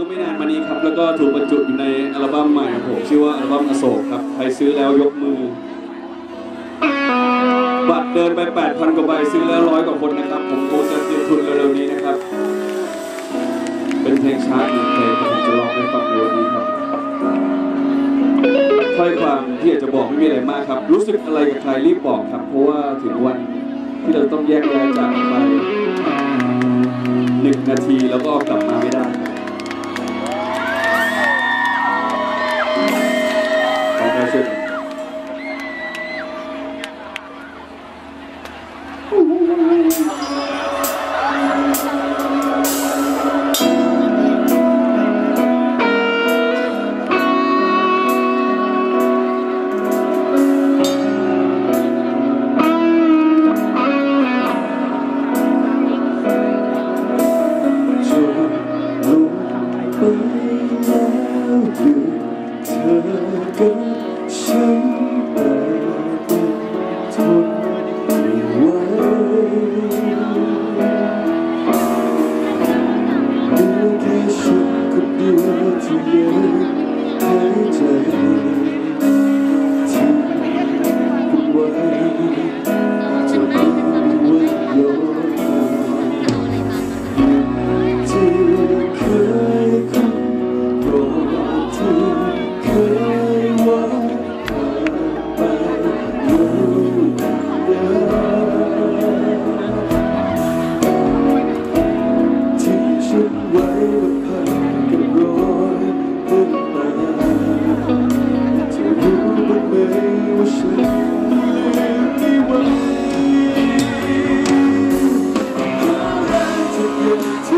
มื่อไม่นานมานี้ครับ แล้วก็ถูกบรรจุอยู่ในอัลบั้มใหม่ของผมชื่อว่าอัลบั้มอโศกครับ ใครซื้อแล้วยกมือ บัตรเดินไป 8,000 กว่าใบซื้อแล้วร้อยกว่าคนนะครับ ผมคงจะเตรียมทุนเร็วๆนี้นะครับ เป็นเพลงช้าหนึ่งเพลงที่ผมจะร้องให้ฟังในวันนี้ครับถ้อยความที่อยากจะบอกไม่มีอะไรมากครับ รู้สึกอะไรกับใครรีบบอกครับ เพราะว่าถึงวันที่เราต้องแยกย้ายจากกันไปหนึ่งนาทีแล้วก็กลับมาไม่ได้ ขอการช่ว ห ว่า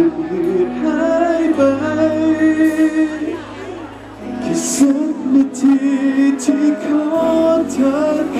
จะหืดหายไปแค่สักนาทีที่ขอเธอ